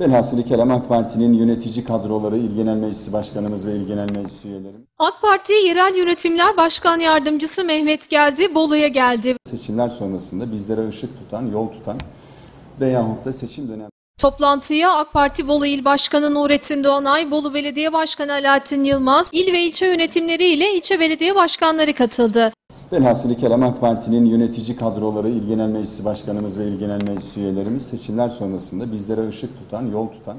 Velhasılı kelam AK Parti'nin yönetici kadroları, İl Genel Meclisi Başkanımız ve İl Genel Meclis üyelerim. AK Parti Yerel Yönetimler Başkan Yardımcısı Mehmet geldi, Bolu'ya geldi. Seçimler sonrasında bizlere ışık tutan, yol tutan veyahut da seçim dönemi Toplantıya AK Parti Bolu İl Başkanı Nurettin Doğanay, Bolu Belediye Başkanı Alaaddin Yılmaz, il ve ilçe yönetimleri ile ilçe belediye başkanları katıldı. Velhasılı kelam AK Parti'nin yönetici kadroları, İl Genel Meclisi Başkanımız ve İl Genel Meclis üyelerimiz seçimler sonrasında bizlere ışık tutan, yol tutan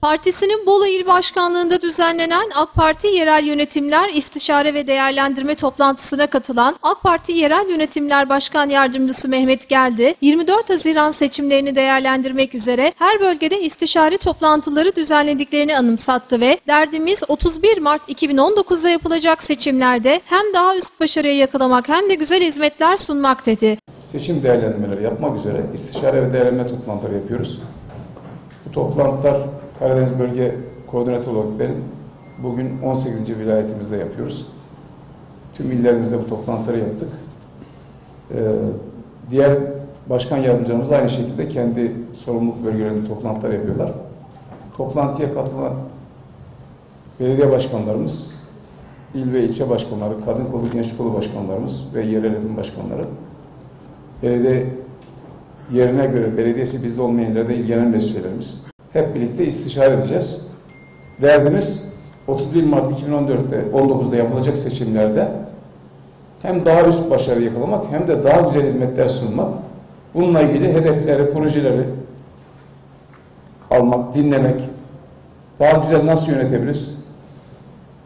Partisinin Bolu İl Başkanlığı'nda düzenlenen AK Parti Yerel Yönetimler İstişare ve Değerlendirme toplantısına katılan AK Parti Yerel Yönetimler Başkan Yardımcısı Mehmet Geldi, 24 Haziran seçimlerini değerlendirmek üzere her bölgede istişare toplantıları düzenlediklerini anımsattı ve derdimiz 31 Mart 2019'da yapılacak seçimlerde hem daha üst başarıya yakalamak hem de güzel hizmetler sunmak dedi. seçim değerlendirmeleri yapmak üzere istişare ve değerlendirme toplantıları yapıyoruz. Bu toplantılar Karadeniz Bölge Koordinatörü olarak ben bugün 18. vilayetimizde yapıyoruz. Tüm illerimizde bu toplantıları yaptık. Ee, diğer başkan yardımcılarımız aynı şekilde kendi sorumluluk bölgelerinde toplantılar yapıyorlar. Toplantıya katılan belediye başkanlarımız, il ve ilçe başkanları, kadın kolu, genç kolu başkanlarımız ve yerel yönetim başkanları belediye yerine göre belediyesi bizde olmayan yerde il genel meclis üyelerimiz hep birlikte istişare edeceğiz. Derdimiz 31 Mart 2014'te 19'da yapılacak seçimlerde hem daha üst başarı yakalamak hem de daha güzel hizmetler sunmak. Bununla ilgili hedefleri, projeleri almak, dinlemek, daha güzel nasıl yönetebiliriz?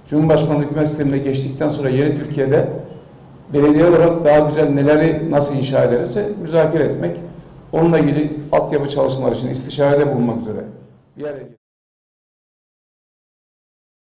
Cumhurbaşkanlığı hükümet sistemine geçtikten sonra yeni Türkiye'de belediye olarak daha güzel neleri nasıl inşa ederse müzakere etmek, onunla ilgili altyapı çalışmaları için istişarede bulunmak üzere bir araya